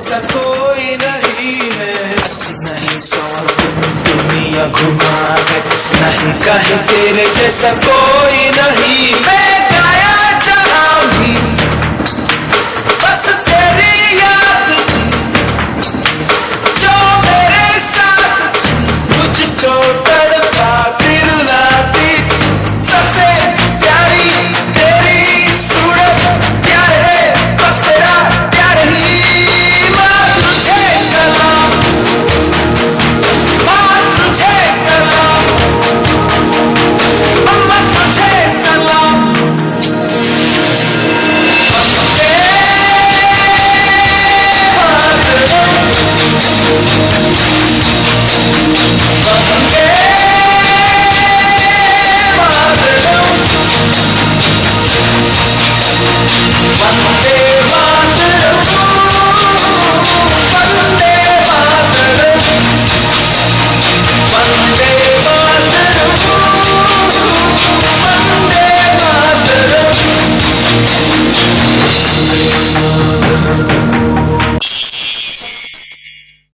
जैसा कोई नहीं है। नहीं सौ दिन दुनिया घुमा है। नहीं कहीं तेरे जैसा कोई नहीं है।